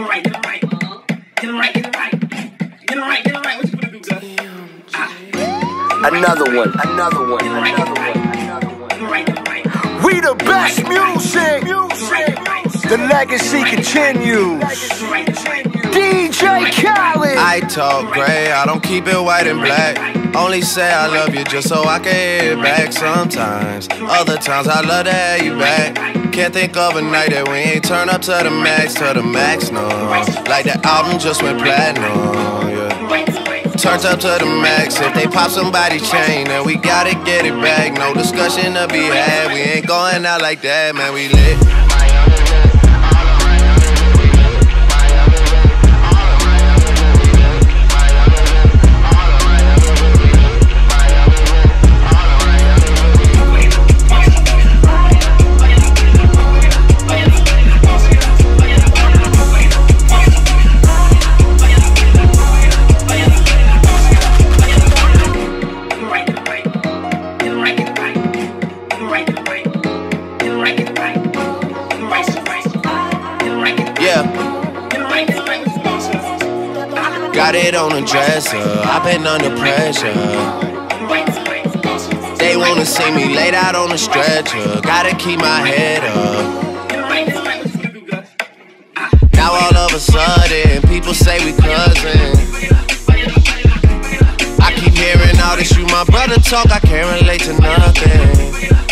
it right, get it right. Get it right, get it right. Get it right, get it right. What you gonna do, Gus? Ah. Another one, another one, Get it right, get another one. Get it right, get it right. We the best music. The legacy continues. DJ Khaled. I talk gray, I don't keep it white and black. Only say I love you just so I can hear it back sometimes. Other times I love to have you back. Can't think of a night that we ain't turn up to the max, to the max, no. Like the album just went platinum, yeah. Turns up to the max. If they pop somebody's chain, then we gotta get it back. No discussion to be had. We ain't going out like that, man. We lit. Yeah. Got it on the dresser. I've been under pressure. They wanna see me laid out on a stretcher. Gotta keep my head up. Now all of a sudden, people say we cousins. I keep hearing all this, you my brother talk, I can't relate to nothing.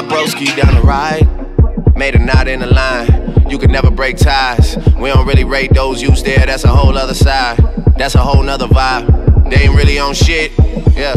My broski down the ride, made a knot in the line. You can never break ties. We don't really rate those you there, that's a whole other side. That's a whole nother vibe. They ain't really on shit, yeah.